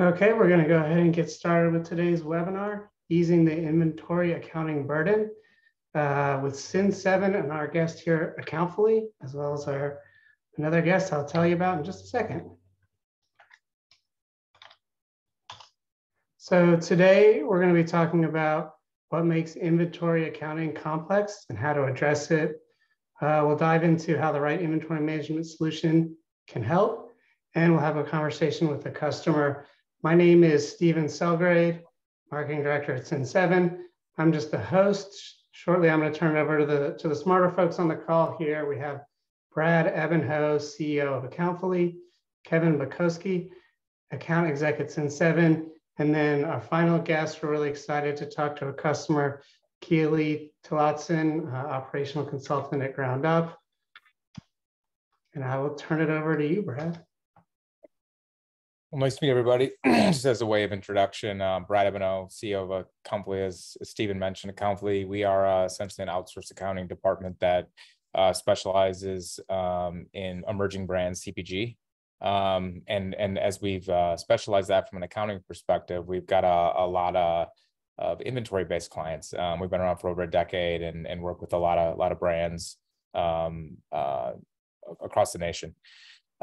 Okay, we're going to go ahead and get started with today's webinar, Easing the Inventory Accounting Burden, uh, with Cin7 and our guest here, Accountfully, as well as our another guest I'll tell you about in just a second. So today we're going to be talking about what makes inventory accounting complex and how to address it. Uh, we'll dive into how the right inventory management solution can help, and we'll have a conversation with the customer my name is Stephen Selgrade, Marketing Director at Cin7. I'm just the host. Shortly, I'm going to turn it over to the, to the smarter folks on the call here. We have Brad Ebenho, CEO of Accountfully, Kevin Bukowski, Account Exec at Cin7, and then our final guest, we're really excited to talk to a customer, Keely Tillotson, uh, Operational Consultant at Ground Up. And I will turn it over to you, Brad. Well, nice to meet everybody. Just as a way of introduction, um, Brad Ebenho, CEO of Accountfully, as, Stephen mentioned, Accountfully, we are uh, essentially an outsourced accounting department that uh, specializes um, in emerging brands CPG. Um, and and as we've uh, specialized that from an accounting perspective, we've got a, a lot of, of inventory based clients. Um, we've been around for over a decade and, and work with a lot of a lot of brands um, uh, across the nation.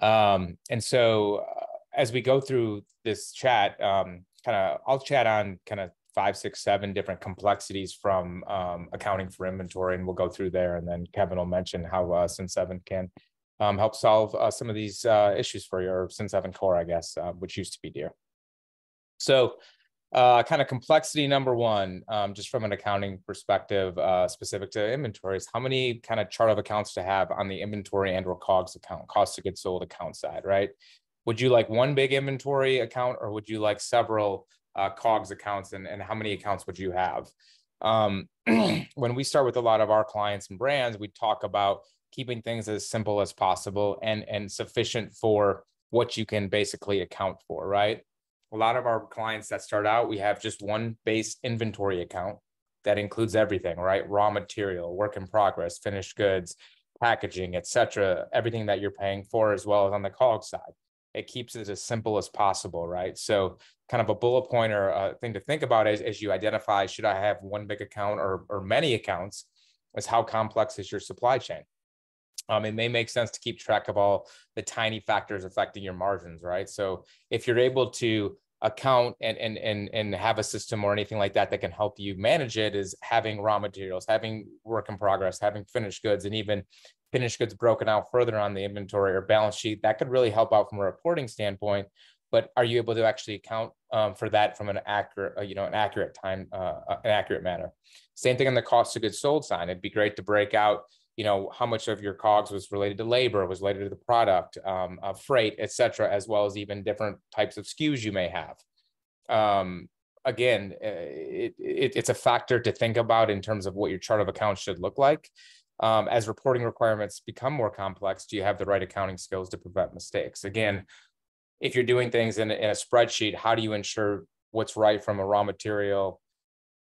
Um, and so uh, as we go through this chat, um, kind of I'll chat on kind of five, six, seven different complexities from um, accounting for inventory, and we'll go through there. And then Kevin will mention how uh, Cin7 can um, help solve uh, some of these uh, issues for your Cin7 core, I guess, uh, which used to be DEAR. So uh, kind of complexity number one, um, just from an accounting perspective, uh, specific to inventories, how many kind of chart of accounts to have on the inventory and or COGS account, cost of goods sold account side, right? Would you like one big inventory account or would you like several uh, cogs accounts and, and how many accounts would you have? Um, when we start with a lot of our clients and brands we talk about keeping things as simple as possible and and sufficient for what you can basically account for right? A lot of our clients that start out we have just one base inventory account that includes everything right? Raw material work in progress finished goods packaging etc everything that you're paying for as well as on the cog side it keeps it as simple as possible, right? So, kind of a bullet point or a thing to think about as, as you identify should I have one big account or, or many accounts, is how complex is your supply chain? Um, it may make sense to keep track of all the tiny factors affecting your margins, right? So, if you're able to account and and and and have a system or anything like that that can help you manage it is having raw materials having work in progress having finished goods and even finished goods broken out further on the inventory or balance sheet, that could really help out from a reporting standpoint. But are you able to actually account um, for that from an accurate, uh, you know, an accurate time, uh, uh, an accurate manner? Same thing on the cost of goods sold sign. It'd be great to break out, you know, how much of your COGS was related to labor, was related to the product, um, uh, freight, et cetera, as well as even different types of SKUs you may have. Um, again, uh, it, it, it's a factor to think about in terms of what your chart of accounts should look like um, as reporting requirements become more complex, do you have the right accounting skills to prevent mistakes? Again, if you're doing things in, in a spreadsheet, how do you ensure what's right from a raw material,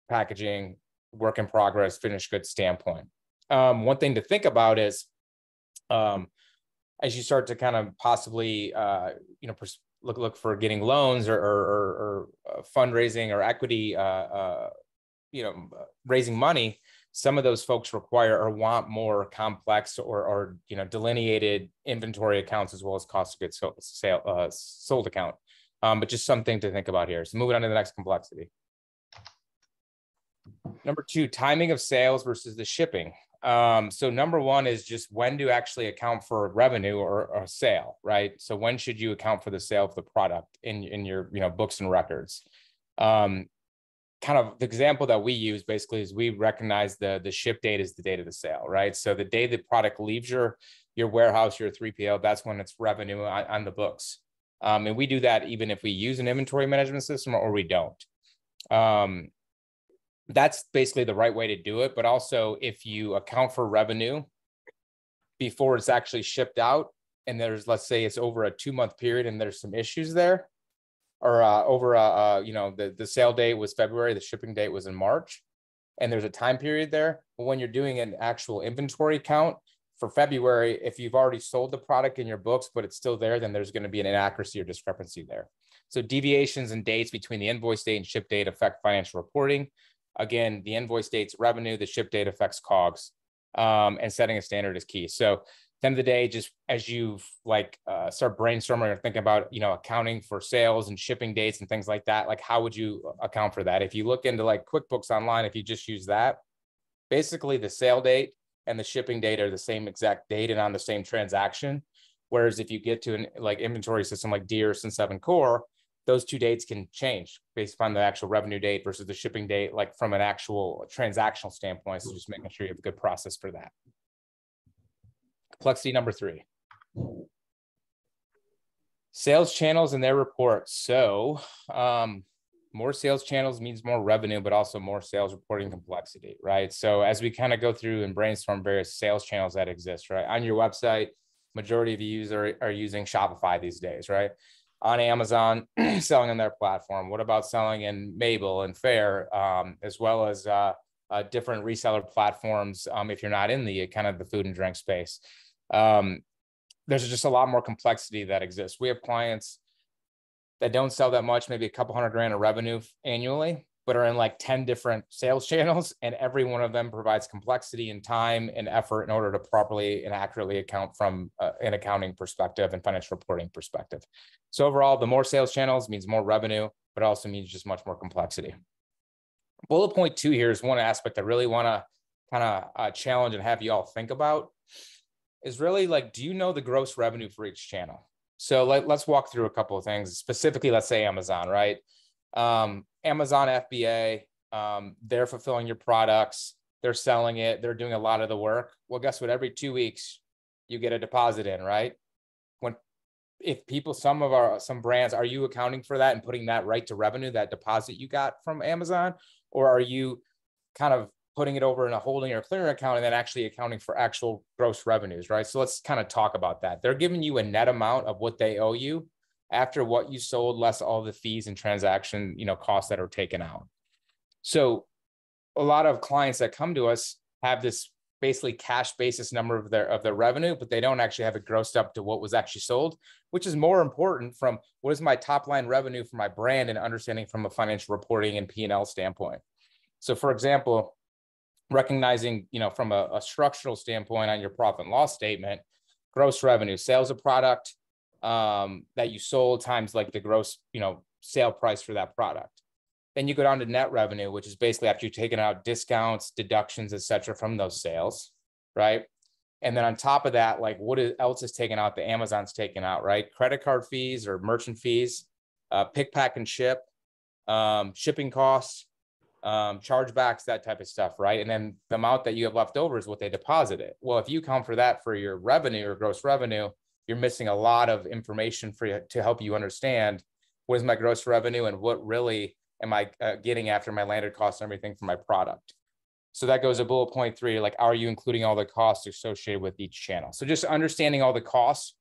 packaging, work in progress, finished goods standpoint? Um, one thing to think about is um, as you start to kind of possibly, uh, you know, look look for getting loans or, or, or, or uh, fundraising or equity, uh, uh you know, raising money some of those folks require or want more complex or, or you know delineated inventory accounts as well as cost of goods sold, sale, uh, sold account. Um, but just something to think about here. So moving on to the next complexity. Number two, timing of sales versus the shipping. Um, so number one is just when to actually account for revenue or, or sale, right? So when should you account for the sale of the product in, in your you know books and records? Um, kind of the example that we use basically is we recognize the the ship date is the date of the sale, right? So the day the product leaves your your warehouse, your 3PL, that's when it's revenue on, on the books. Um, and we do that even if we use an inventory management system or, or we don't. Um, that's basically the right way to do it. But also, if you account for revenue before it's actually shipped out, and there's let's say it's over a two month period and there's some issues there, or uh, over a, uh, you know the the sale date was February, the shipping date was in March, and there's a time period there. But when you're doing an actual inventory count, for February, if you've already sold the product in your books, but it's still there, then there's going to be an inaccuracy or discrepancy there. So deviations in dates between the invoice date and ship date affect financial reporting. Again, the invoice date's revenue, the ship date affects COGS, um, and setting a standard is key. So the end of the day, just as you like uh, start brainstorming or thinking about, you know, accounting for sales and shipping dates and things like that, like how would you account for that? If you look into like QuickBooks Online, if you just use that, basically the sale date and the shipping date are the same exact date and on the same transaction. Whereas if you get to an like inventory system like DIRS and Seven Core, those two dates can change based upon the actual revenue date versus the shipping date, like from an actual transactional standpoint. So just making sure you have a good process for that. Complexity number three. Sales channels and their reports. So um, more sales channels means more revenue, but also more sales reporting complexity, right? So as we kind of go through and brainstorm various sales channels that exist, right? On your website, majority of you are, are using Shopify these days, right? On Amazon, selling on their platform. What about selling in Mabel and Faire, um, as well as uh, uh, different reseller platforms um, if you're not in the kind of the food and drink space? Um, there's just a lot more complexity that exists. We have clients that don't sell that much, maybe a couple hundred grand of revenue annually, but are in like 10 different sales channels. And every one of them provides complexity and time and effort in order to properly and accurately account from uh, an accounting perspective and financial reporting perspective. So overall, the more sales channels means more revenue, but also means just much more complexity. Bullet point two here is one aspect I really want to kind of uh, challenge and have you all think about is really like, do you know the gross revenue for each channel? So let, us walk through a couple of things, specifically, let's say Amazon, right? Um, Amazon FBA, um, they're fulfilling your products, they're selling it, they're doing a lot of the work. Well, guess what? Every two weeks, you get a deposit in, right? When if people, some of our some brands, are you accounting for that and putting that right to revenue, that deposit you got from Amazon, or are you kind of putting it over in a holding or clearing account and then actually accounting for actual gross revenues, right? So let's kind of talk about that. They're giving you a net amount of what they owe you after what you sold, less all the fees and transaction, you know, costs that are taken out. So a lot of clients that come to us have this basically cash basis number of their of their revenue, but they don't actually have it grossed up to what was actually sold, which is more important from what is my top line revenue for my brand and understanding from a financial reporting and P&L standpoint. So for example, recognizing, you know, from a, a structural standpoint on your profit and loss statement, gross revenue, sales of product um, that you sold times like the gross, you know, sale price for that product. Then you go down to net revenue, which is basically after you've taken out discounts, deductions, et cetera, from those sales, right? And then on top of that, like what else is taken out? The Amazon's taken out, right? Credit card fees or merchant fees, uh, pick, pack, and ship, um, shipping costs, um, chargebacks, that type of stuff, right? And then the amount that you have left over is what they deposited. Well, if you count for that for your revenue or gross revenue, you're missing a lot of information for you to help you understand what is my gross revenue and what really am I uh, getting after my landed costs and everything for my product. So that goes to bullet point three, like, are you including all the costs associated with each channel? So just understanding all the costs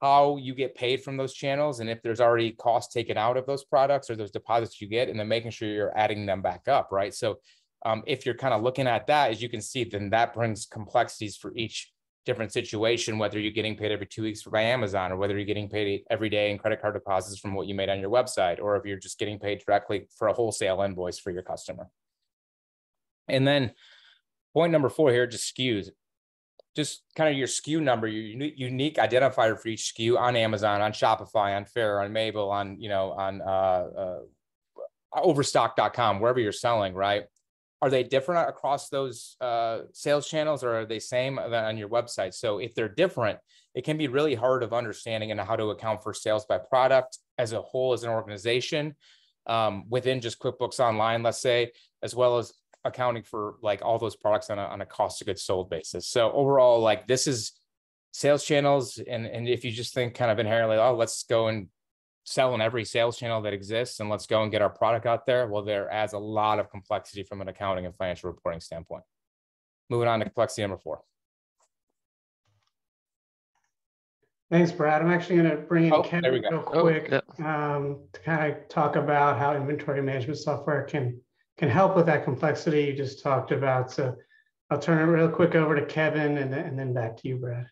how you get paid from those channels and if there's already costs taken out of those products or those deposits you get and then making sure you're adding them back up right so um, if you're kind of looking at that as you can see then that brings complexities for each different situation whether you're getting paid every two weeks by amazon or whether you're getting paid every day in credit card deposits from what you made on your website or if you're just getting paid directly for a wholesale invoice for your customer and then point number four here just SKUs just kind of your SKU number, your unique identifier for each SKU on Amazon, on Shopify, on Faire, on Mabel, on you know on uh, uh, Overstock.com, wherever you're selling, right? Are they different across those uh, sales channels, or are they same on your website? So if they're different, it can be really hard of understanding and how to account for sales by product as a whole as an organization um, within just QuickBooks Online, let's say, as well as accounting for like all those products on a, on a cost of goods sold basis. So overall, like this is sales channels. And, and if you just think kind of inherently, oh, let's go and sell in every sales channel that exists and let's go and get our product out there. Well, there adds a lot of complexity from an accounting and financial reporting standpoint. Moving on to complexity number four. Thanks, Brad. I'm actually going to bring in oh, Kevin real oh, quick oh, yeah. um, to kind of talk about how inventory management software can can help with that complexity you just talked about. So I'll turn it real quick over to Kevin and and then back to you, Brad.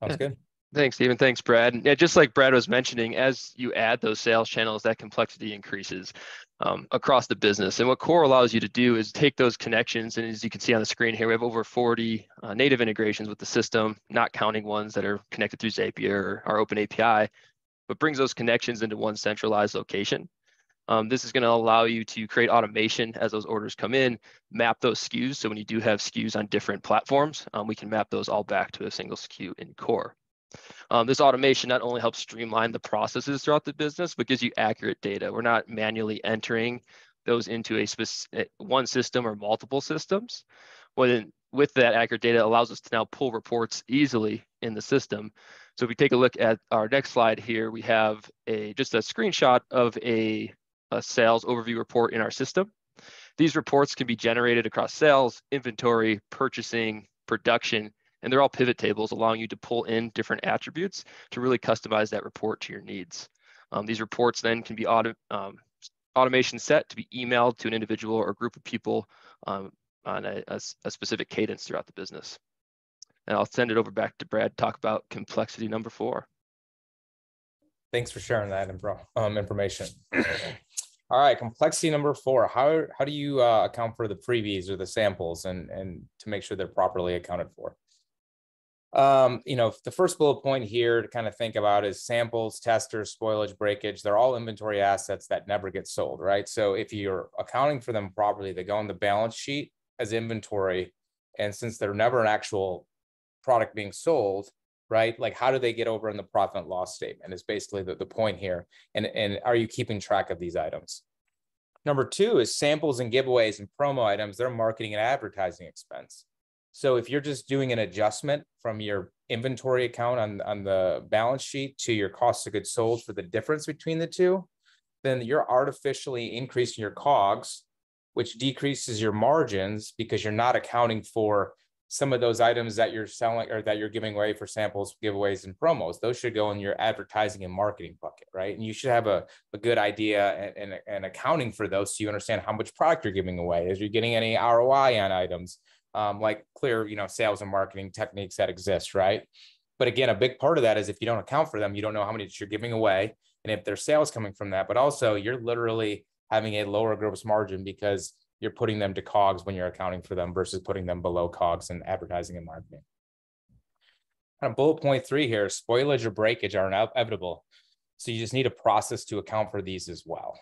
Sounds good. Thanks, Stephen. Thanks, Brad. Yeah, just like Brad was mentioning, as you add those sales channels, that complexity increases um, across the business. And what Core allows you to do is take those connections, and as you can see on the screen here, we have over 40 uh, native integrations with the system, not counting ones that are connected through Zapier or our open API, but brings those connections into one centralized location. Um, this is going to allow you to create automation as those orders come in, map those SKUs. So when you do have SKUs on different platforms, um, we can map those all back to a single SKU in Core. Um, this automation not only helps streamline the processes throughout the business, but gives you accurate data. We're not manually entering those into a specific one system or multiple systems. When with that accurate data allows us to now pull reports easily in the system. So if we take a look at our next slide here, we have a just a screenshot of a, a sales overview report in our system. These reports can be generated across sales, inventory, purchasing, production, and they're all pivot tables allowing you to pull in different attributes to really customize that report to your needs. Um, these reports then can be auto, um, automation set to be emailed to an individual or group of people um, on a, a, a, specific cadence throughout the business. And I'll send it over back to Brad to talk about complexity number four. Thanks for sharing that um, information. All right, complexity number four. How, how do you uh, account for the previews or the samples and, and to make sure they're properly accounted for? Um, you know, the first bullet point here to kind of think about is samples, testers, spoilage, breakage. They're all inventory assets that never get sold, right? So if you're accounting for them properly, they go on the balance sheet as inventory. And since they're never an actual product being sold, right? Like how do they get over in the profit and loss statement is basically the, the point here. And, and are you keeping track of these items? Number two is samples and giveaways and promo items, they're marketing and advertising expense. So if you're just doing an adjustment from your inventory account on, on the balance sheet to your cost of goods sold for the difference between the two, then you're artificially increasing your COGS, which decreases your margins because you're not accounting for some of those items that you're selling or that you're giving away for samples, giveaways, and promos. Those should go in your advertising and marketing bucket, right? And you should have a, a good idea and, and, and accounting for those so you understand how much product you're giving away. Is you're getting any ROI on items? Um, like clear, you know, sales and marketing techniques that exist, right? But again, a big part of that is if you don't account for them, you don't know how many you're giving away, and if there's sales coming from that. But also, you're literally having a lower gross margin because you're putting them to COGS when you're accounting for them versus putting them below COGS in advertising and marketing. Kind of bullet point three here: spoilage or breakage are inevitable, so you just need a process to account for these as well.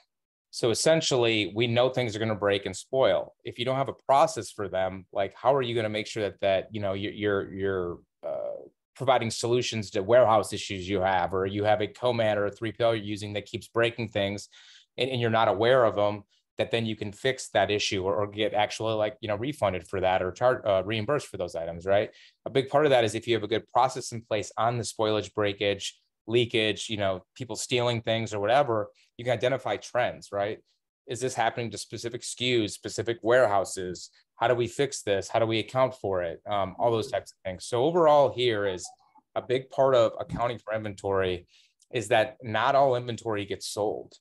So essentially, we know things are going to break and spoil. If you don't have a process for them, like how are you going to make sure that that you know you're you're, uh, providing solutions to warehouse issues you have, or you have a co-man or a 3PL you're using that keeps breaking things, and, and you're not aware of them, that then you can fix that issue or, or get actually like you know refunded for that or charge uh, reimbursed for those items, right? A big part of that is if you have a good process in place on the spoilage breakage leakage, you know, people stealing things or whatever, you can identify trends, right? Is this happening to specific SKUs, specific warehouses? How do we fix this? How do we account for it? Um, all those types of things. So overall, here is a big part of accounting for inventory is that not all inventory gets sold.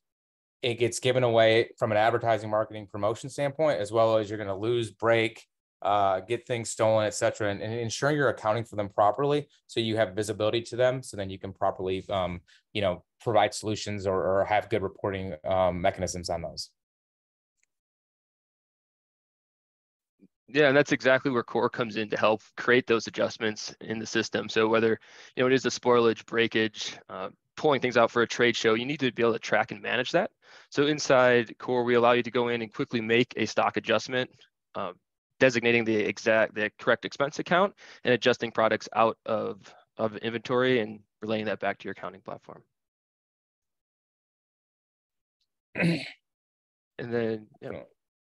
It gets given away from an advertising, marketing, promotion standpoint, as well as you're going to lose, break, uh, get things stolen, et cetera, and, and, ensuring you're accounting for them properly so you have visibility to them so then you can properly, um, you know, provide solutions or, or have good reporting um, mechanisms on those. Yeah, and that's exactly where core comes in to help create those adjustments in the system. So whether you know it is a spoilage, breakage, uh, pulling things out for a trade show, you need to be able to track and manage that. So inside core, we allow you to go in and quickly make a stock adjustment, uh, designating the exact, the correct expense account and adjusting products out of, of inventory and relaying that back to your accounting platform. and then, yeah.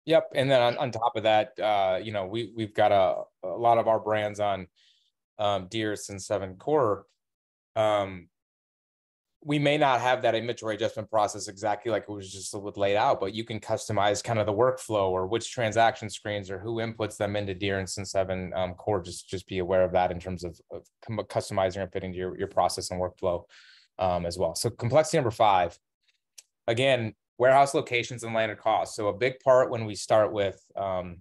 Yep. And then on, on top of that, uh, you know, we, we've got a, a lot of our brands on um, DEAR Syn 7 Core. Um, we may not have that inventory adjustment process exactly like it was just laid out, but you can customize kind of the workflow or which transaction screens or who inputs them into DEAR and 7 um, core. Just just be aware of that in terms of, of customizing and fitting to your, your process and workflow um, as well. So complexity number five, again, warehouse locations and landed costs. So a big part when we start with um,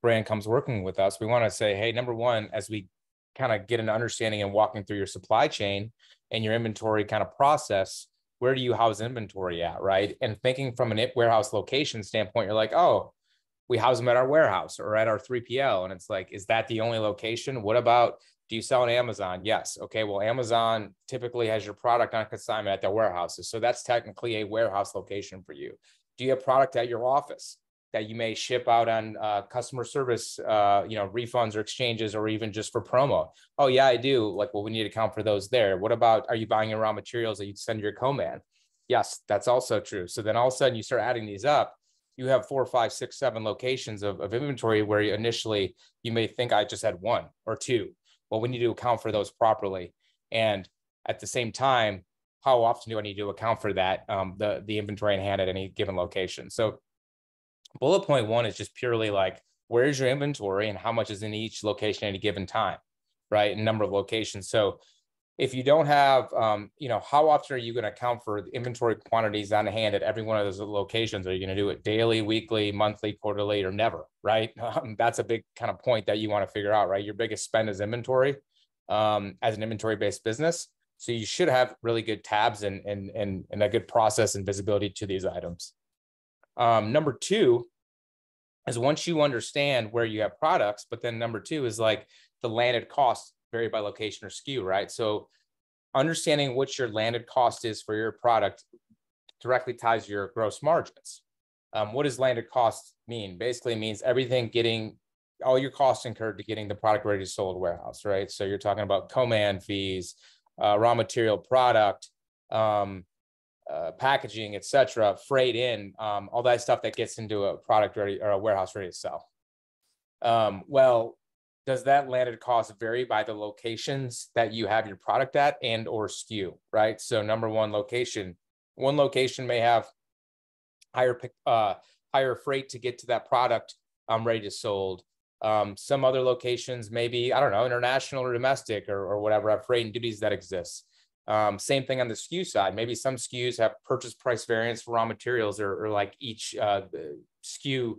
brand comes working with us, we want to say, hey, number one, as we kind of get an understanding and walking through your supply chain and your inventory kind of process, where do you house inventory at, right? And thinking from an warehouse location standpoint, you're like, oh, we house them at our warehouse or at our 3PL. And it's like, is that the only location? What about do you sell on Amazon? Yes. Okay. Well, Amazon typically has your product on consignment at their warehouses. So that's technically a warehouse location for you. Do you have product at your office that you may ship out on uh, customer service, uh, you know, refunds or exchanges, or even just for promo? Oh, yeah, I do. Like, well, we need to account for those there. What about are you buying raw materials that you send your co-man? Yes, that's also true. So then all of a sudden you start adding these up you have four, five, six, seven locations of, of inventory where you initially you may think I just had one or two. Well, we need to account for those properly. And at the same time, how often do I need to account for that, um, the, the inventory in hand at any given location? So bullet point one is just purely like, where's your inventory and how much is in each location at a given time, right? And number of locations. So if you don't have, um, you know, how often are you going to account for the inventory quantities on hand at every one of those locations? Are you going to do it daily, weekly, monthly, quarterly, or never? Right. Um, that's a big kind of point that you want to figure out, right? Your biggest spend is inventory um, as an inventory based business. So you should have really good tabs and, and, and, and a good process and visibility to these items. Um, number two is once you understand where you have products, but then number two is like the landed costs vary by location or SKU, right? So understanding what your landed cost is for your product directly ties your gross margins. Um, what does landed cost mean? Basically means everything getting all your costs incurred to getting the product ready to sold warehouse, right? So you're talking about co-man fees, uh, raw material product, um, uh, packaging, etc., freight in, um, all that stuff that gets into a product ready or a warehouse ready to sell. Um, well, does that landed cost vary by the locations that you have your product at and or SKU, right? So number one location, one location may have higher uh, higher freight to get to that product um, ready to sold. Um, some other locations, maybe, I don't know, international or domestic or, or whatever, have freight and duties that exist. Um, same thing on the SKU side. Maybe some SKUs have purchase price variance for raw materials or, or like each uh, SKU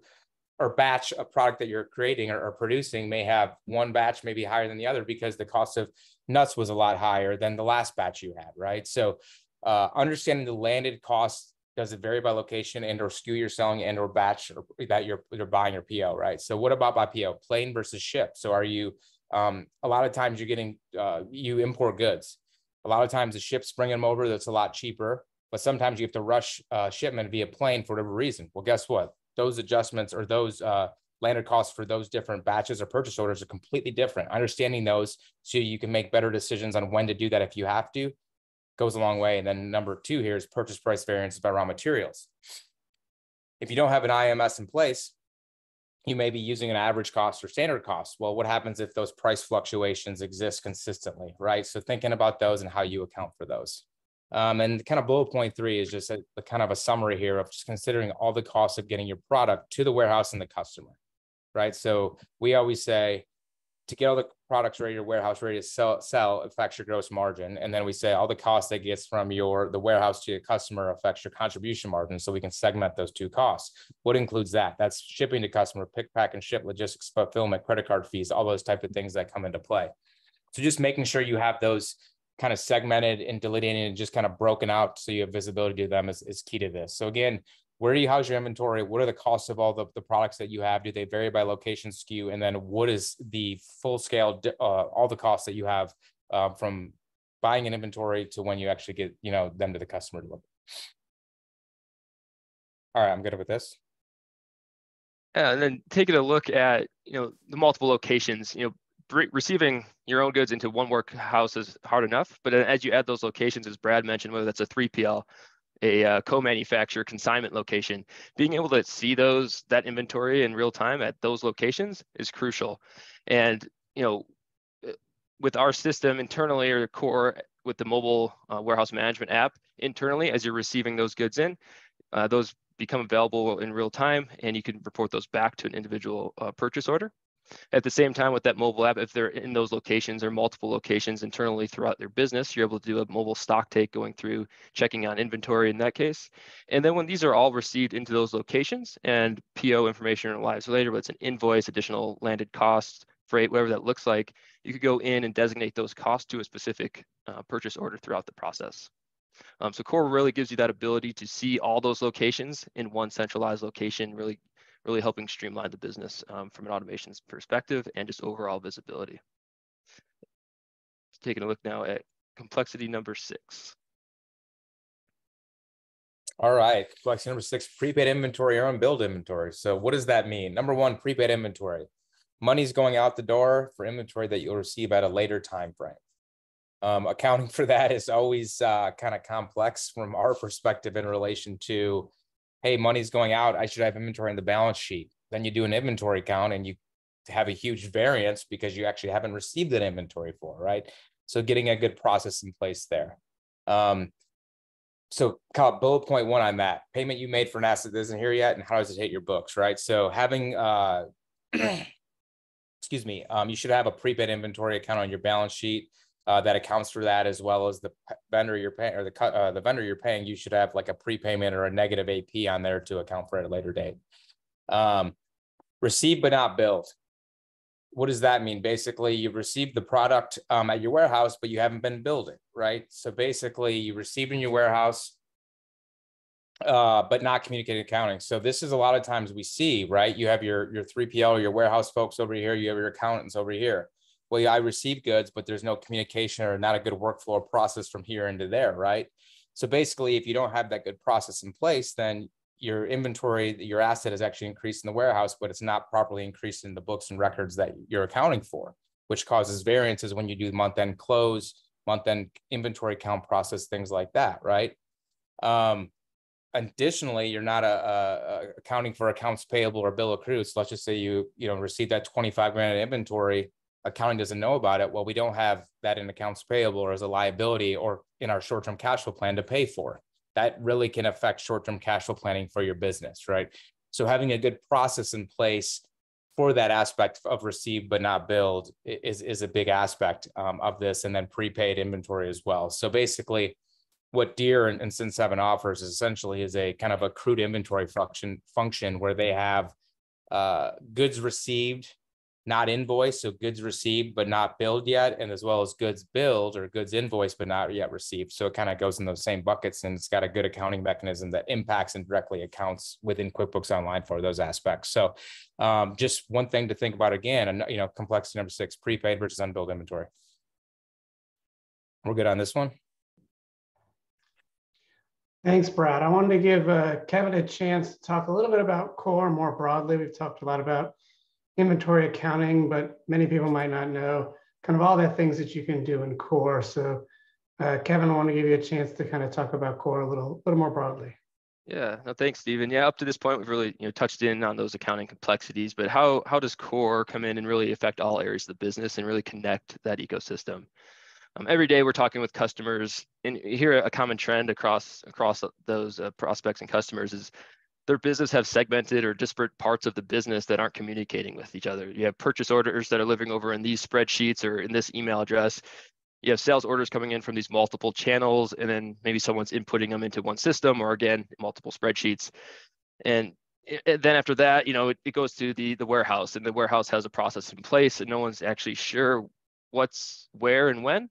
or batch of product that you're creating or, or, producing may have one batch maybe higher than the other because the cost of nuts was a lot higher than the last batch you had, right? So uh, understanding the landed cost does it vary by location and or SKU you're selling and or batch that you're, you're buying your PO, right? So what about by PO, plane versus ship? So are you, um, a lot of times you're getting, uh, you import goods. A lot of times the ship's bringing them over, that's a lot cheaper, but sometimes you have to rush uh, shipment via plane for whatever reason. Well, guess what? those adjustments or those uh, landed costs for those different batches or purchase orders are completely different. Understanding those so you can make better decisions on when to do that if you have to goes a long way. And then number two here is purchase price variances by raw materials. If you don't have an IMS in place, you may be using an average cost or standard cost. Well, what happens if those price fluctuations exist consistently, right? So thinking about those and how you account for those. Um, and kind of bullet point three is just a, a, kind of a summary here of just considering all the costs of getting your product to the warehouse and the customer, right? So we always say to get all the products ready, your warehouse ready to sell, sell affects your gross margin. And then we say all the costs that gets from your the warehouse to your customer affects your contribution margin. So we can segment those two costs. What includes that? That's shipping to customer, pick, pack, and ship, logistics, fulfillment, credit card fees, all those type of things that come into play. So just making sure you have those kind of segmented and delineated and just kind of broken out so you have visibility to them is, is key to this. So again, where do you house your inventory? What are the costs of all the, the products that you have? Do they vary by location SKU? And then what is the full scale, uh, all the costs that you have uh, from buying an inventory to when you actually get, you know, them to the customer delivery? All right, I'm good with this. And then taking a look at, you know, the multiple locations, you know, receiving your own goods into one warehouse is hard enough, but as you add those locations, as Brad mentioned, whether that's a 3PL, a uh, co-manufacturer consignment location, being able to see those that inventory in real time at those locations is crucial. And you know, uh, with our system internally or core with the mobile uh, warehouse management app internally, as you're receiving those goods in, uh, those become available in real time, and you can report those back to an individual uh, purchase order. At the same time, with that mobile app, if they're in those locations or multiple locations internally throughout their business, you're able to do a mobile stock take going through checking on inventory in that case. And then when these are all received into those locations and PO information arrives later, whether it's an invoice, additional landed costs, freight, whatever that looks like, you could go in and designate those costs to a specific uh, purchase order throughout the process. Um, so Core really gives you that ability to see all those locations in one centralized location, really really helping streamline the business um, from an automation perspective and just overall visibility. Taking a look now at complexity number six. All right, complexity number six, prepaid inventory or unbilled inventory. So what does that mean? Number one, prepaid inventory. Money's going out the door for inventory that you'll receive at a later time frame. Um, accounting for that is always uh, kind of complex from our perspective in relation to hey, money's going out. I should have inventory in the balance sheet. Then you do an inventory count and you have a huge variance because you actually haven't received that inventory for, right? So getting a good process in place there. Um, so Kyle, bullet point one on that payment you made for an asset that isn't here yet, and how does it hit your books, right? So having, uh, excuse me, um, you should have a prepaid inventory account on your balance sheet uh, that accounts for that as well as the vendor you're paying or the uh, the vendor you're paying you should have like a prepayment or a negative ap on there to account for it at a later date. Um, received but not billed what does that mean? Basically you've received the product um, at your warehouse but you haven't been building right? So basically you received in your warehouse uh, but not communicating accounting. So this is a lot of times we see, right? You have your your 3PL, your warehouse folks over here, you have your accountants over here well, I receive goods, but there's no communication or not a good workflow or process from here into there, right? So basically, if you don't have that good process in place, then your inventory, your asset is actually increased in the warehouse, but it's not properly increased in the books and records that you're accounting for, which causes variances when you do month end close, month end inventory count process, things like that, right? Um, additionally, you're not a, a, a, accounting for accounts payable or bill accrued. So let's just say you you know receive that 25 grand inventory accounting doesn't know about it, well, we don't have that in accounts payable or as a liability or in our short-term cash flow plan to pay for. That really can affect short-term cash flow planning for your business, right? So having a good process in place for that aspect of receive but not billed is, is a big aspect um, of this, and then prepaid inventory as well. So basically, what DEAR and, and Cin7 offers is essentially is a kind of a crude inventory function function where they have uh, goods received not invoiced, so goods received but not billed yet, and as well as goods billed or goods invoiced but not yet received. So it kind of goes in those same buckets, and it's got a good accounting mechanism that impacts and directly accounts within QuickBooks Online for those aspects. So um, just one thing to think about again, and you know, complexity number six: prepaid versus unbilled inventory. We're good on this one. Thanks, Brad. I wanted to give uh, Kevin a chance to talk a little bit about core more broadly. We've talked a lot about inventory accounting, but many people might not know kind of all the things that you can do in core. So uh, Kevin, I want to give you a chance to kind of talk about core a little, little more broadly. Yeah, no, thanks, Stephen. Yeah, up to this point, we've really you know touched in on those accounting complexities, but how how does core come in and really affect all areas of the business and really connect that ecosystem? Um, every day, we're talking with customers, and here a common trend across across those uh, prospects and customers is their business have segmented or disparate parts of the business that aren't communicating with each other. You have purchase orders that are living over in these spreadsheets or in this email address. You have sales orders coming in from these multiple channels, and then maybe someone's inputting them into one system or again, multiple spreadsheets. And eh, eh, then after that, you know, it, it goes to the, the warehouse and the warehouse has a process in place and no one's actually sure what's where and when.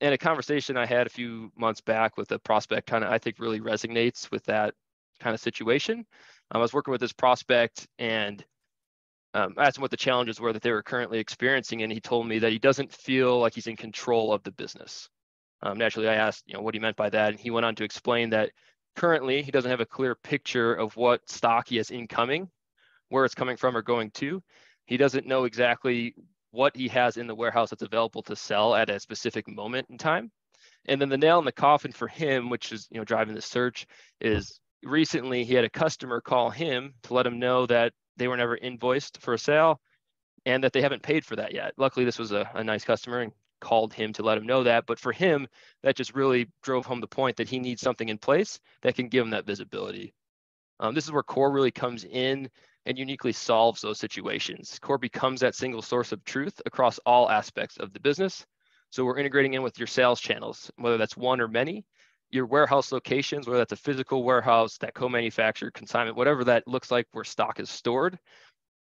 And a conversation I had a few months back with a prospect kind of, I think really resonates with that kind of situation. Um, I was working with this prospect and um, I asked him what the challenges were that they were currently experiencing, and he told me that he doesn't feel like he's in control of the business. Um, naturally, I asked, you know, what he meant by that, and he went on to explain that currently he doesn't have a clear picture of what stock he has incoming, where it's coming from or going to. He doesn't know exactly what he has in the warehouse that's available to sell at a specific moment in time. And then the nail in the coffin for him, which is you know driving the search, is recently he had a customer call him to let him know that they were never invoiced for a sale and that they haven't paid for that yet. Luckily, this was a, a nice customer and called him to let him know that. But for him, that just really drove home the point that he needs something in place that can give him that visibility. Um, this is where core really comes in and uniquely solves those situations. Core becomes that single source of truth across all aspects of the business. So we're integrating in with your sales channels, whether that's one or many, your warehouse locations, whether that's a physical warehouse, that co-manufactured consignment, whatever that looks like where stock is stored,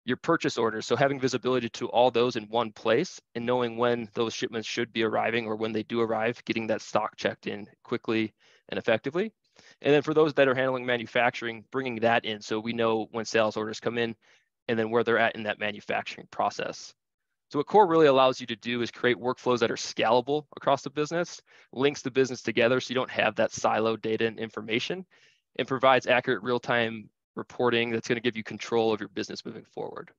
your purchase orders. So having visibility to all those in one place and knowing when those shipments should be arriving or when they do arrive, getting that stock checked in quickly and effectively. And then for those that are handling manufacturing, bringing that in so we know when sales orders come in and then where they're at in that manufacturing process. So what Core really allows you to do is create workflows that are scalable across the business, links the business together so you don't have that siloed data and information, and provides accurate real-time reporting that's going to give you control of your business moving forward.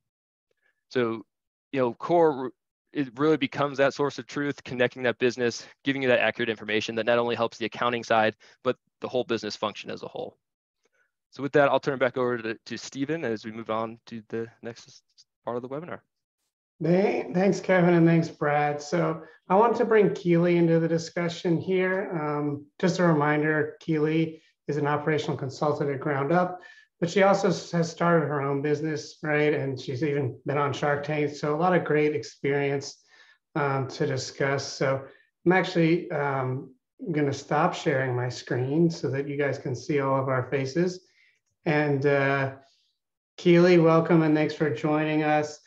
So, you know, Core it really becomes that source of truth, connecting that business, giving you that accurate information that not only helps the accounting side, but the whole business function as a whole. So with that, I'll turn it back over to, to Stephen as we move on to the next part of the webinar. Thanks, Kevin, and thanks, Brad. So I want to bring Keely into the discussion here. Um, just a reminder, Keely is an operational consultant at Ground Up, but she also has started her own business, right? And she's even been on Shark Tank. So a lot of great experience um, to discuss. So I'm actually um, going to stop sharing my screen so that you guys can see all of our faces. And uh, Keely, welcome and thanks for joining us.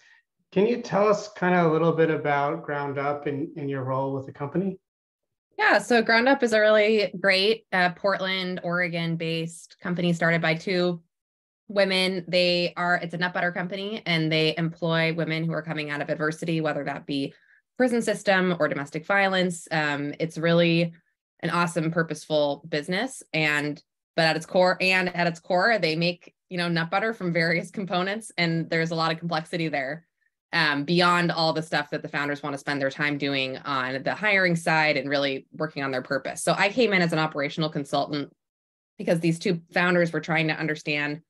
Can you tell us kind of a little bit about Ground Up and, and your role with the company? Yeah, so Ground Up is a really great uh, Portland, Oregon based company started by two women. They are it's a nut butter company and they employ women who are coming out of adversity whether that be prison system or domestic violence. Um, it's really an awesome purposeful business and but at its core and at its core they make you know nut butter from various components and there's a lot of complexity there um, beyond all the stuff that the founders want to spend their time doing on the hiring side and really working on their purpose so i came in as an operational consultant because these two founders were trying to understand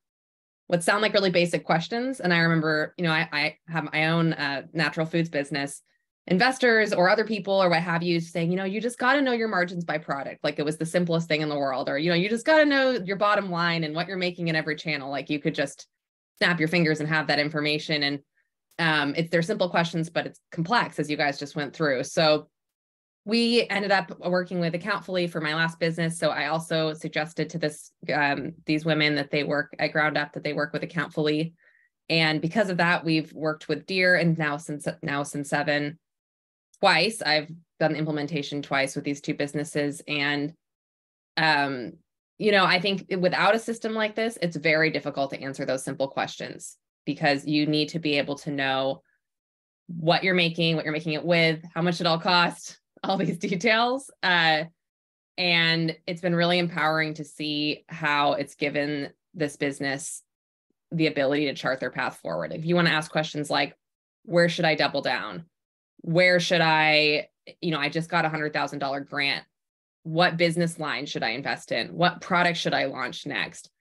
what sound like really basic questions. And I remember, you know, I, I have my own uh, natural foods business. Investors or other people or what have you saying, you know, you just got to know your margins by product. Like it was the simplest thing in the world. Or, you know, you just got to know your bottom line and what you're making in every channel. Like you could just snap your fingers and have that information. And um, it's they're simple questions, but it's complex as you guys just went through. So we ended up working with Accountfully for my last business. So I also suggested to this um, these women that they work at Ground Up that they work with Accountfully, and because of that, we've worked with DEAR and now since now since seven twice. I've done implementation twice with these two businesses, and um, you know, I think without a system like this, it's very difficult to answer those simple questions because you need to be able to know what you're making, what you're making it with, how much it all costs, all these details. Uh, and it's been really empowering to see how it's given this business the ability to chart their path forward. If you want to ask questions like, where should I double down? Where should I, you know, I just got a hundred thousand dollar grant. What business line should I invest in? What product should I launch next?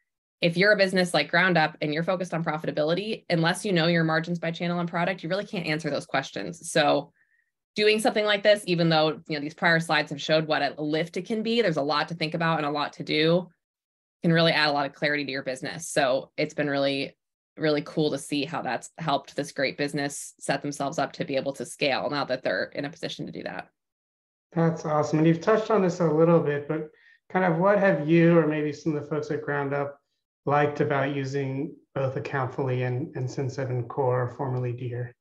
If you're a business like Ground Up and you're focused on profitability, unless you know your margins by channel and product, you really can't answer those questions. So doing something like this, even though you know these prior slides have showed what a lift it can be, there's a lot to think about and a lot to do, can really add a lot of clarity to your business. So it's been really, really cool to see how that's helped this great business set themselves up to be able to scale now that they're in a position to do that. That's awesome. And you've touched on this a little bit, but kind of what have you or maybe some of the folks at Ground Up liked about using both Accountfully and, and Cin7 Core, formerly DEAR?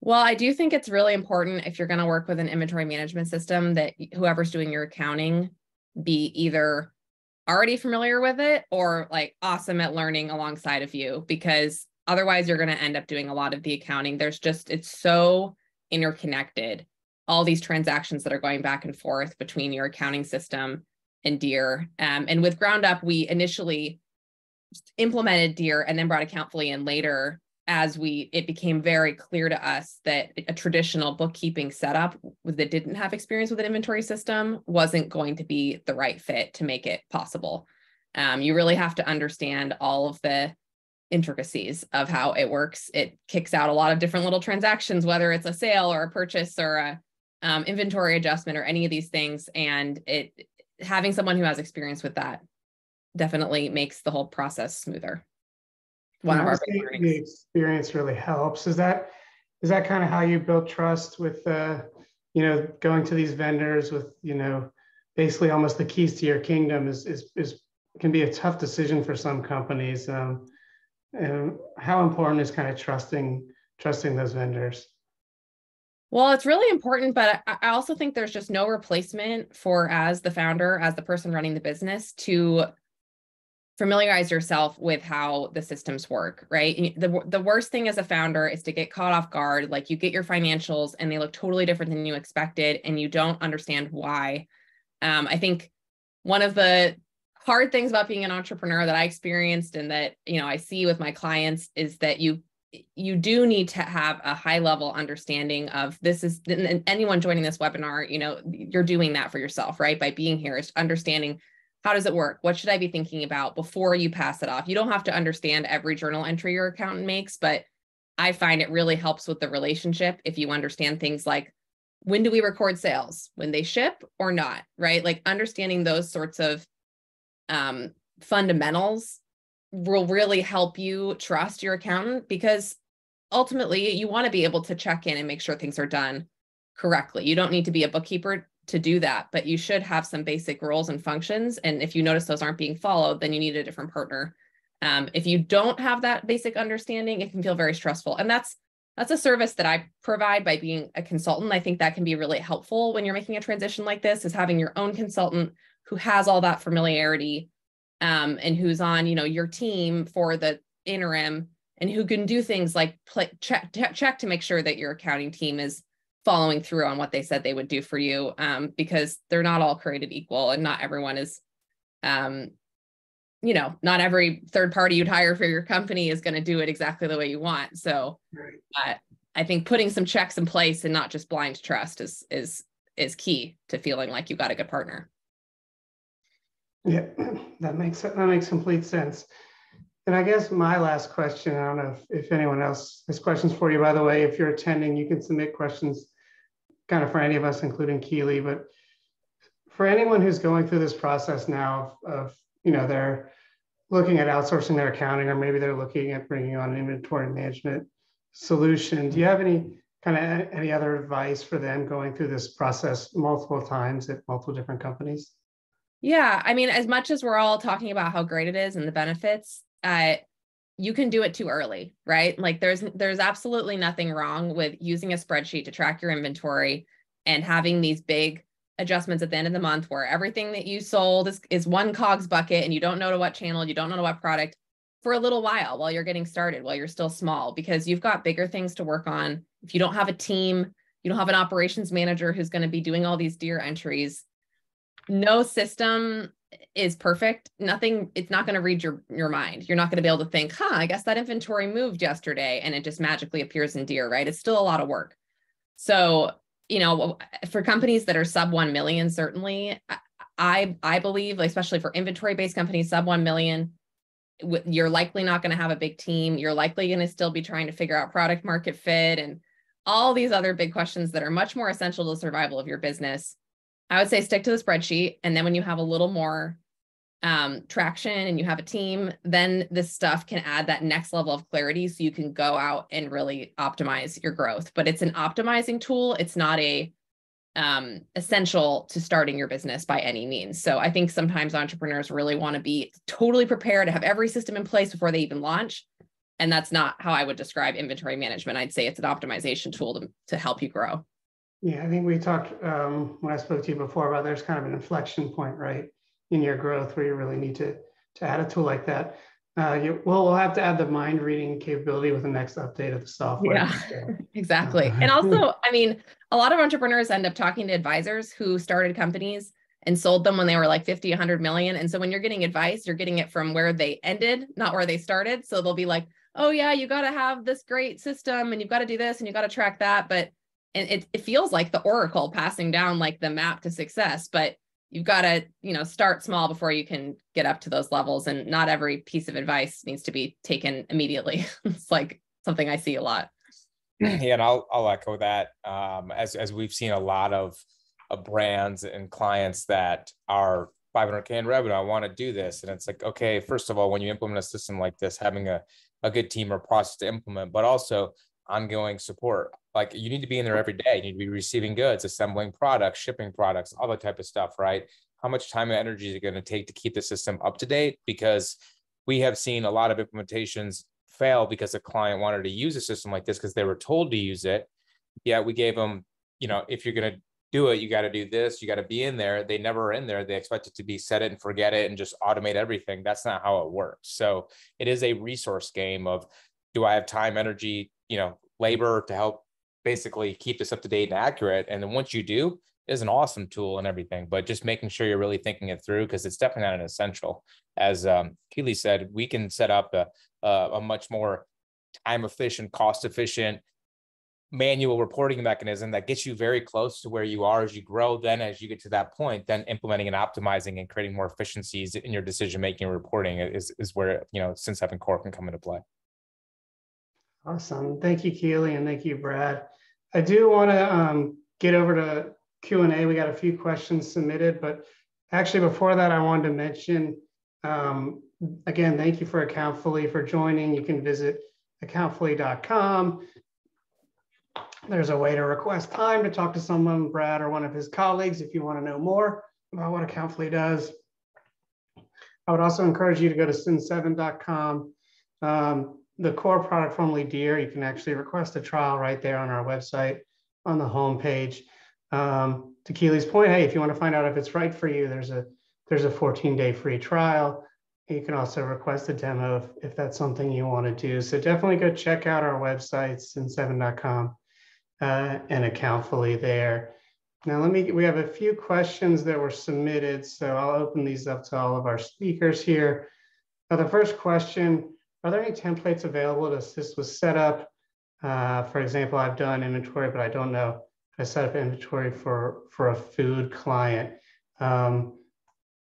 Well, I do think it's really important if you're going to work with an inventory management system that whoever's doing your accounting be either already familiar with it or like awesome at learning alongside of you because otherwise you're going to end up doing a lot of the accounting. There's just it's so interconnected. All these transactions that are going back and forth between your accounting system and DEAR. Um, and with Ground Up, we initially implemented DEAR and then brought Accountfully in later as we it became very clear to us that a traditional bookkeeping setup that didn't have experience with an inventory system wasn't going to be the right fit to make it possible. Um, you really have to understand all of the intricacies of how it works. It kicks out a lot of different little transactions whether it's a sale or a purchase or a um, inventory adjustment or any of these things. And it having someone who has experience with that definitely makes the whole process smoother one of our. The experience really helps. Is that is that kind of how you build trust with uh, you know going to these vendors with you know basically almost the keys to your kingdom is is is can be a tough decision for some companies. Um, and how important is kind of trusting trusting those vendors? Well, it's really important, but I also think there's just no replacement for as the founder, as the person running the business to familiarize yourself with how the systems work, right? The, the worst thing as a founder is to get caught off guard. Like you get your financials and they look totally different than you expected, and you don't understand why. Um, I think one of the hard things about being an entrepreneur that I experienced and that you know I see with my clients is that you you do need to have a high level understanding of this is anyone joining this webinar you know you're doing that for yourself right by being here is understanding how does it work? What should I be thinking about before you pass it off? You don't have to understand every journal entry your accountant makes, but I find it really helps with the relationship if you understand things like when do we record sales? When they ship or not, right? Like understanding those sorts of um, fundamentals will really help you trust your accountant because ultimately you want to be able to check in and make sure things are done correctly. You don't need to be a bookkeeper to do that, but you should have some basic roles and functions. And if you notice those aren't being followed, then you need a different partner. Um, if you don't have that basic understanding, it can feel very stressful. And that's that's a service that I provide by being a consultant. I think that can be really helpful when you're making a transition like this, is having your own consultant who has all that familiarity um, and who's on, you know, your team for the interim and who can do things like play, check, check to make sure that your accounting team is following through on what they said they would do for you um, because they're not all created equal and not everyone is um, you know not every third party you'd hire for your company is going to do it exactly the way you want. So uh, i think putting some checks in place and not just blind trust is is is key to feeling like you got a good partner. Yeah that makes that makes complete sense and I guess my last question, I don't know if, if anyone else has questions for you, by the way, if you're attending, you can submit questions kind of for any of us, including Keely, but for anyone who's going through this process now of, of, you know, they're looking at outsourcing their accounting, or maybe they're looking at bringing on an inventory management solution. Do you have any kind of any other advice for them going through this process multiple times at multiple different companies? Yeah, I mean, as much as we're all talking about how great it is and the benefits, uh, you can do it too early, right? Like there's there's absolutely nothing wrong with using a spreadsheet to track your inventory and having these big adjustments at the end of the month where everything that you sold is, is one COGS bucket and you don't know to what channel, you don't know to what product for a little while while you're getting started, while you're still small, because you've got bigger things to work on. If you don't have a team, you don't have an operations manager who's going to be doing all these DEAR entries. No system is perfect nothing it's not going to read your your mind. You're not going to be able to think huh i guess that inventory moved yesterday and it just magically appears in DEAR right? It's still a lot of work. So you know for companies that are sub 1 million certainly i i believe especially for inventory based companies sub 1 million you're likely not going to have a big team. You're likely going to still be trying to figure out product market fit and all these other big questions that are much more essential to the survival of your business I would say stick to the spreadsheet. And then when you have a little more um, traction and you have a team, then this stuff can add that next level of clarity so you can go out and really optimize your growth. But it's an optimizing tool. It's not a um, essential to starting your business by any means. So I think sometimes entrepreneurs really want to be totally prepared to have every system in place before they even launch. And that's not how I would describe inventory management. I'd say it's an optimization tool to, to help you grow. Yeah, I think we talked um, when I spoke to you before about there's kind of an inflection point, right, in your growth where you really need to to add a tool like that. Uh, you, well, we'll have to add the mind reading capability with the next update of the software. Yeah, exactly. and also, I mean, a lot of entrepreneurs end up talking to advisors who started companies and sold them when they were like 50, 100 million. And so when you're getting advice, you're getting it from where they ended, not where they started. So they'll be like, oh, yeah, you got to have this great system and you've got to do this and you got to track that. But and it, it feels like the oracle passing down like the map to success but you've got to you know start small before you can get up to those levels and not every piece of advice needs to be taken immediately it's like something i see a lot yeah and i'll, I'll echo that um, as, as we've seen a lot of, of brands and clients that are 500k in revenue. I want to do this, and it's like, okay, first of all, when you implement a system like this, having a a good team or process to implement, but also ongoing support. Like you need to be in there every day. You need to be receiving goods, assembling products, shipping products, all that type of stuff, right? How much time and energy is it going to take to keep the system up to date? Because we have seen a lot of implementations fail because a client wanted to use a system like this because they were told to use it. Yeah, we gave them, you know, if you're going to do it, you got to do this, you got to be in there. They never are in there. They expect it to be set it and forget it and just automate everything. That's not how it works. So it is a resource game of do I have time, energy, you know, labor to help basically keep this up to date and accurate. And then once you do, is an awesome tool and everything, but just making sure you're really thinking it through because it's definitely not an essential. As um, Keely said, we can set up a, a, a much more time efficient, cost efficient manual reporting mechanism that gets you very close to where you are as you grow. Then, as you get to that point, then implementing and optimizing and creating more efficiencies in your decision making and reporting is, is where you know since having core can come into play. Awesome, thank you, Keely, and thank you, Brad. I do want to um, get over to Q and A. We got a few questions submitted, but actually before that, I wanted to mention um, again, thank you for Accountfully for joining. You can visit accountfully.com. There's a way to request time to talk to someone, Brad or one of his colleagues, if you want to know more about what Accountfully does. I would also encourage you to go to cin7.com. Um, the core product formerly DEAR, you can actually request a trial right there on our website on the home page. Um, to Keely's point, hey, if you want to find out if it's right for you, there's a there's a 14 day free trial. You can also request a demo if, if that's something you want to do. So definitely go check out our website, cin7.com, uh, and Accountfully there. Now let me, we have a few questions that were submitted, so I'll open these up to all of our speakers here. Now the first question, are there any templates available to assist with setup? Uh, for example, I've done inventory, but I don't know I set up inventory for, for a food client. Um,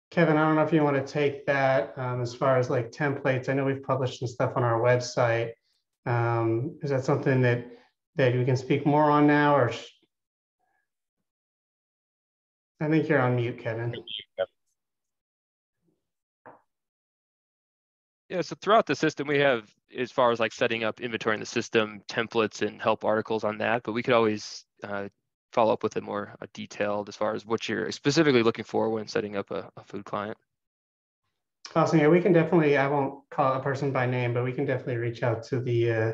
Kevin, I don't know if you want to take that um, as far as like templates. I know we've published some stuff on our website. Um, is that something that that we can speak more on now, or I think you're on mute, Kevin. Yeah, so throughout the system, we have as far as like setting up inventory in the system, templates and help articles on that, but we could always uh, follow up with it more uh, detailed as far as what you're specifically looking for when setting up a, a food client. Awesome. Yeah, we can definitely. I won't call a person by name, but we can definitely reach out to the uh,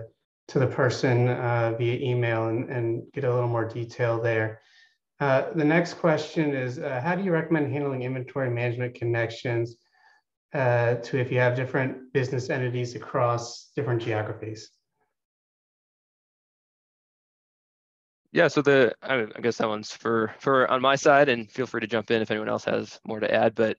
to the person uh, via email and, and get a little more detail there. Uh, the next question is, uh, how do you recommend handling inventory management connections uh, to if you have different business entities across different geographies? yeah so the I, I, guess that one's for for on my side and feel free to jump in if anyone else has more to add but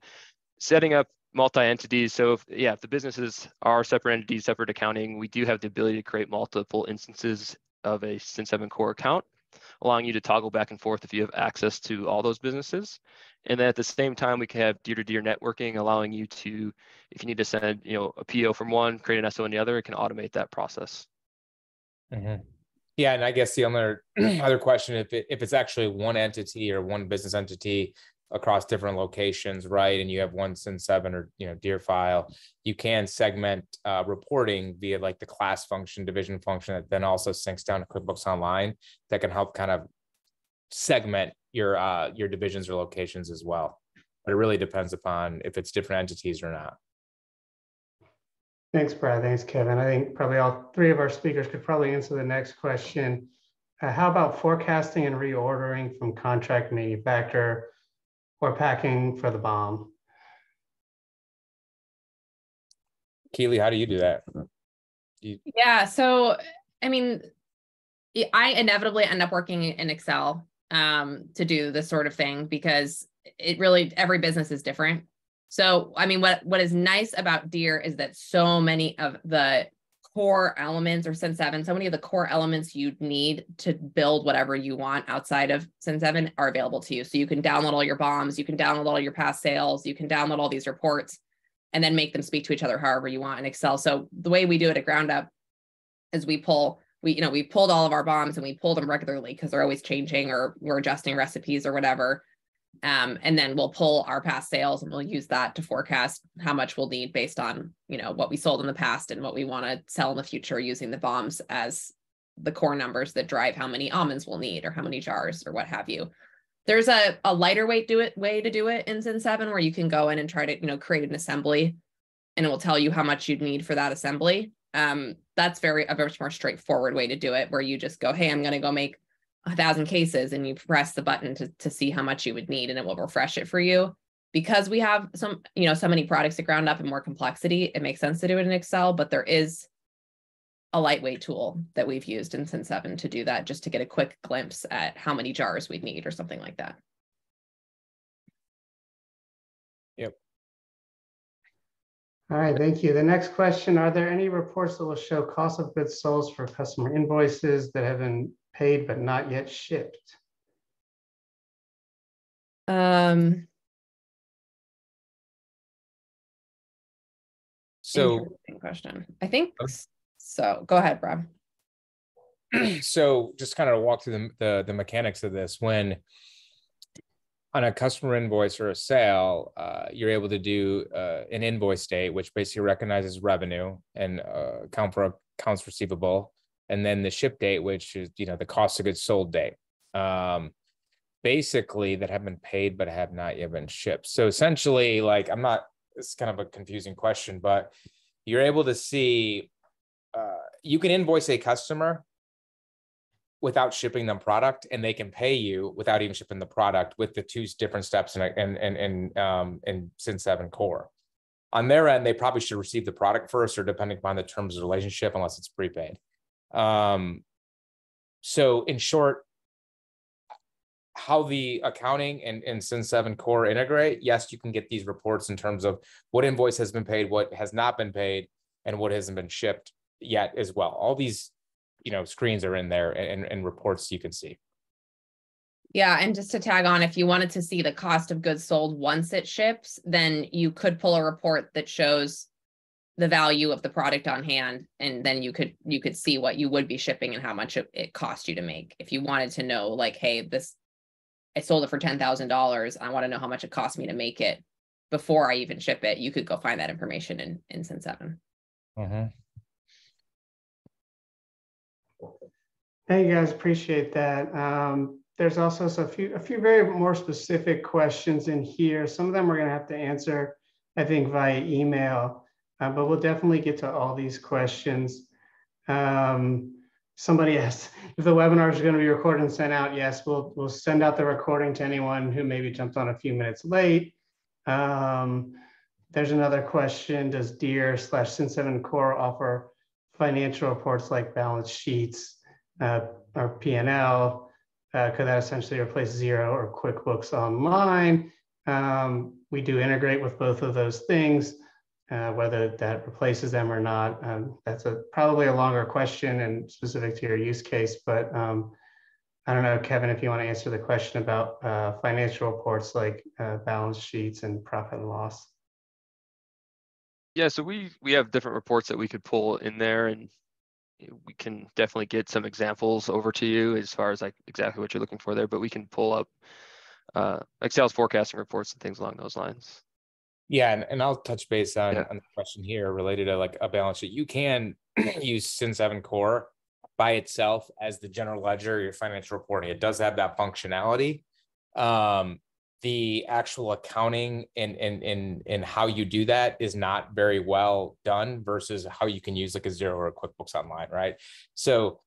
setting up multi-entities so if, yeah if the businesses are separate entities separate accounting we do have the ability to create multiple instances of a cin7 core account allowing you to toggle back and forth if you have access to all those businesses and then at the same time we can have DEAR to DEAR networking allowing you to if you need to send you know a po from one create an so in the other it can automate that process mm-hmm. Yeah, and I guess the other other question, if it, if it's actually one entity or one business entity across different locations, right, and you have one Cin7 or you know DEAR file, you can segment uh, reporting via like the class function, division function that then also syncs down to QuickBooks Online that can help kind of segment your uh, your divisions or locations as well. But it really depends upon if it's different entities or not. Thanks, Brad. Thanks, Kevin. I think probably all three of our speakers could probably answer the next question. Uh, how about forecasting and reordering from contract manufacturer or packing for the BOM. Keely, how do you do that? You... Yeah, so I mean, I inevitably end up working in Excel um, to do this sort of thing because it really every business is different. So, I mean, what what is nice about DEAR is that so many of the core elements or Cin7, so many of the core elements you'd need to build whatever you want outside of Cin7 are available to you. So you can download all your BOMs, you can download all your past sales, you can download all these reports and then make them speak to each other however you want in Excel. So the way we do it at ground up is we pull we you know we pulled all of our BOMs and we pull them regularly because they're always changing or we're adjusting recipes or whatever Um, and then we'll pull our past sales and we'll use that to forecast how much we'll need based on, you know, what we sold in the past and what we want to sell in the future using the BOMs as the core numbers that drive how many almonds we'll need or how many jars or what have you. There's a, a lighter weight do it way to do it in Cin7 where you can go in and try to, you know, create an assembly and it will tell you how much you'd need for that assembly. Um, that's very a much more straightforward way to do it where you just go, hey, I'm gonna go make a thousand cases and you press the button to, to see how much you would need and it will refresh it for you. Because we have some, you know, so many products that ground up and more complexity, it makes sense to do it in Excel, but there is a lightweight tool that we've used in Cin7 to do that, just to get a quick glimpse at how many jars we'd need or something like that. Yep. All right, thank you. The next question, are there any reports that will show cost of goods sold for customer invoices that have been paid but not yet shipped? Um, So, interesting question. I think so. Go ahead, Rob. so just kind of walk through the, the, the mechanics of this. When on a customer invoice or a sale, uh, you're able to do uh, an invoice date, which basically recognizes revenue and uh, account for accounts receivable, and then the ship date, which is you know the cost of goods sold date. Um, basically, that have been paid but have not yet been shipped. So essentially, like I'm not. It's kind of a confusing question, but you're able to see. Uh, you can invoice a customer without shipping them product and they can pay you without even shipping the product with the two different steps in in in, in um in Cin7 core on their end they probably should receive the product first or depending upon the terms of the relationship unless it's prepaid um so in short how the accounting and, and Cin7 core integrate yes you can get these reports in terms of what invoice has been paid what has not been paid and what hasn't been shipped yet as well. All these you know screens are in there and, and reports you can see. Yeah, and just to tag on, if you wanted to see the cost of goods sold once it ships, then you could pull a report that shows the value of the product on hand, and then you could you could see what you would be shipping and how much it, it cost you to make. If you wanted to know, like, hey, this I sold it for ten thousand dollars. I want to know how much it cost me to make it before I even ship it. You could go find that information in in Cin7 Mhm. Thank you guys, appreciate that. Um, there's also a few, a few very more specific questions in here. Some of them we're gonna have to answer, I think via email, uh, but we'll definitely get to all these questions. Um, somebody asked if the webinars are gonna be recorded and sent out. Yes, we'll, we'll send out the recording to anyone who maybe jumped on a few minutes late. Um, there's another question, does DEAR slash Cin7 Core offer financial reports like balance sheets uh, or P&L? Uh, could that essentially replace Xero or QuickBooks Online? Um, we do integrate with both of those things, uh, whether that replaces them or not. Um, that's a probably a longer question and specific to your use case, but um, I don't know, Kevin, if you want to answer the question about uh, financial reports like uh, balance sheets and profit and loss. Yeah, so we we have different reports that we could pull in there and we can definitely get some examples over to you as far as like exactly what you're looking for there, but we can pull up uh like forecasting reports and things along those lines. Yeah, and, and I'll touch base on, Yeah. on the question here related to like a balance sheet. You can use Cin7 Core by itself as the general ledger, your financial reporting. It does have that functionality. Um, the actual accounting and and and and how you do that is not very well done versus how you can use like a Xero or a QuickBooks Online, right? So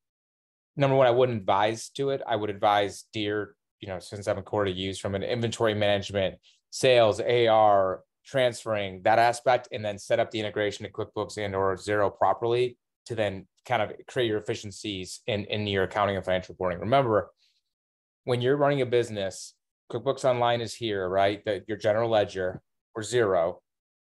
number one, I wouldn't advise to it. I would advise DEAR, you know, Cin7 Core to use from an inventory management, sales, AR, transferring that aspect, and then set up the integration to QuickBooks and or Xero properly to then kind of create your efficiencies in, in your accounting and financial reporting. Remember, when you're running a business, QuickBooks Online is here, right? That your general ledger or Xero.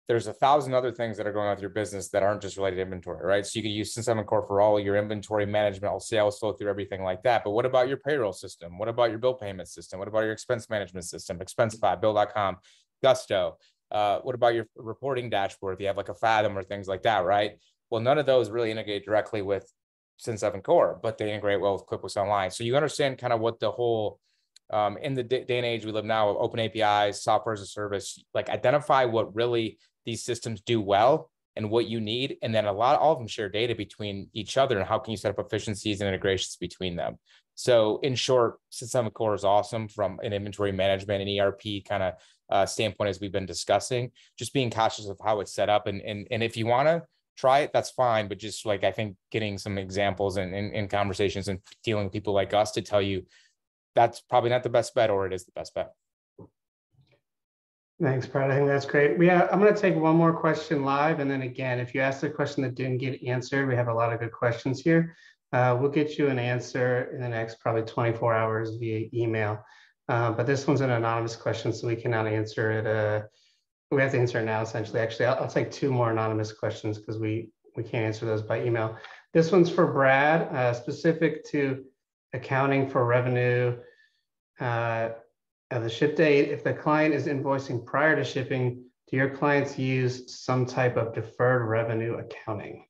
There's a thousand other things that are going on with your business that aren't just related to inventory, right? So you could use Cin7 Core for all your inventory management, all sales flow through everything like that. But what about your payroll system? What about your bill payment system? What about your expense management system? Expensify, Bill.com, Gusto. Uh, what about your reporting dashboard? If you have like a Fathom or things like that, right? Well, none of those really integrate directly with Cin7 Core, but they integrate well with QuickBooks Online. So you understand kind of what the whole um, in the day and age we live now, of open APIs, software as a service, like identify what really these systems do well and what you need. And then a lot, all of them share data between each other and how can you set up efficiencies and integrations between them. So in short, System Core is awesome from an inventory management and ERP kind of uh, standpoint, as we've been discussing, just being cautious of how it's set up. And, and, and if you want to try it, that's fine. But just like, I think getting some examples and in, in conversations and dealing with people like us to tell you that's probably not the best bet or it is the best bet. Thanks, Brad. I think that's great. We have, I'm going to take one more question live. And then again, if you asked a question that didn't get answered, we have a lot of good questions here. Uh, we'll get you an answer in the next probably 24 hours via email. Uh, but this one's an anonymous question, so we cannot answer it. Uh, we have to answer it now, essentially. Actually, I'll, I'll take two more anonymous questions because we, we can't answer those by email. This one's for Brad, uh, specific to accounting for revenue uh, of the ship date. If the client is invoicing prior to shipping, do your clients use some type of deferred revenue accounting?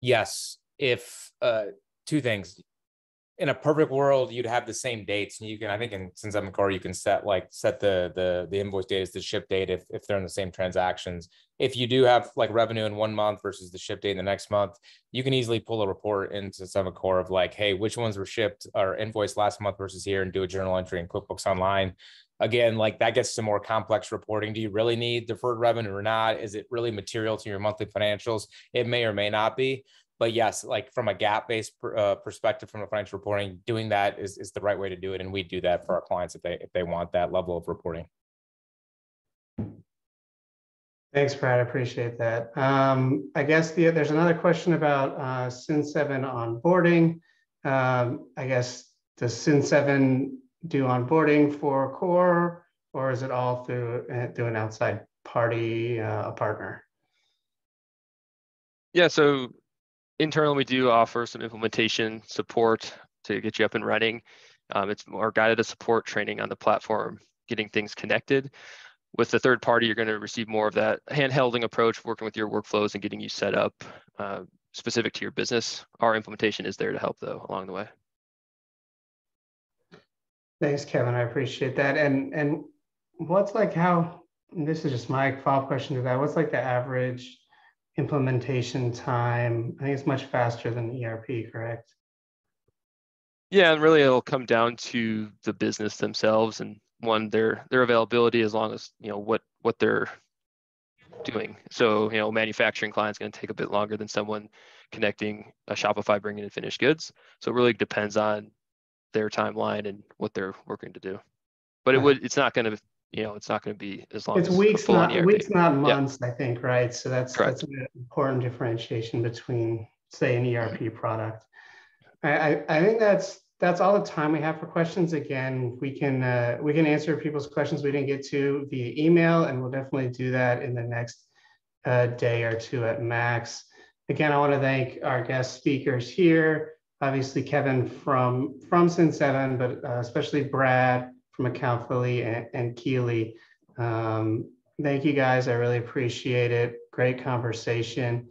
Yes. If uh, two things, in a perfect world, you'd have the same dates, and you can. I think in Cin7 Core, you can set like set the the the invoice date as the ship date if if they're in the same transactions. If you do have like revenue in one month versus the ship date in the next month, you can easily pull a report into Cin7 Core of like, hey, which ones were shipped or invoiced last month versus here, and do a journal entry in QuickBooks Online. Again, like that gets to more complex reporting. Do you really need deferred revenue or not? Is it really material to your monthly financials? It may or may not be but yes, like from a GAAP based uh, perspective, from a financial reporting, doing that is, is the right way to do it. And we do that for our clients if they, if they want that level of reporting. Thanks, Brad. I appreciate that. Um, I guess the, there's another question about uh, Cin7 onboarding. Um, I guess does Cin7 do onboarding for core or is it all through, uh, through an outside party, uh, a partner? Yeah, so internally, we do offer some implementation support to get you up and running. Um, it's more guided support training on the platform, getting things connected. With the third party, you're going to receive more of that handholding approach, working with your workflows and getting you set up uh, specific to your business. Our implementation is there to help, though, along the way. Thanks, Kevin. I appreciate that. And and what's like how this is just my follow-up question to that. What's like the average implementation time? I think it's much faster than ERP, correct? Yeah, and really it'll come down to the business themselves and one their their availability as long as you know what what they're doing. So you know, manufacturing client's going to take a bit longer than someone connecting a Shopify bringing in finished goods. So it really depends on their timeline and what they're working to do. But it would it's not going to you know, it's not going to be as long it's as weeks, not weeks, not months. I think, right? So that's Correct. that's an important differentiation between, say, an ERP product. I, I, I think that's that's all the time we have for questions. Again, we can uh, we can answer people's questions we didn't get to via email, and we'll definitely do that in the next uh, day or two at max. Again, I want to thank our guest speakers here. Obviously, Kevin from from Cin7, but uh, especially Brad from and, and Keely. Um, thank you guys. I really appreciate it. Great conversation.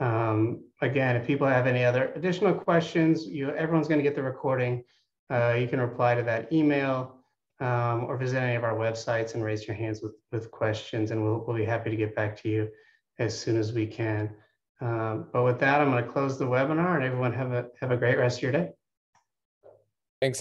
Um, again, if people have any other additional questions, you everyone's going to get the recording. Uh, you can reply to that email um, or visit any of our websites and raise your hands with, with questions, and we'll, we'll be happy to get back to you as soon as we can. Um, but with that, I'm going to close the webinar, and everyone have a have a great rest of your day. Thanks,